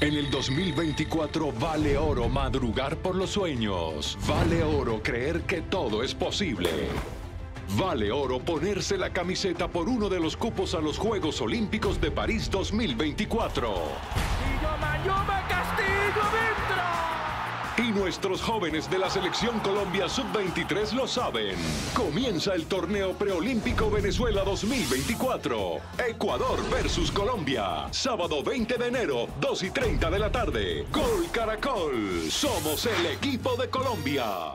En el 2024 vale oro madrugar por los sueños. Vale oro creer que todo es posible. Vale oro ponerse la camiseta por uno de los cupos a los Juegos Olímpicos de París 2024. Y nuestros jóvenes de la selección Colombia Sub-23 lo saben. Comienza el torneo preolímpico Venezuela 2024. Ecuador versus Colombia. Sábado 20 de enero, 2 y 30 de la tarde. Gol Caracol. Somos el equipo de Colombia.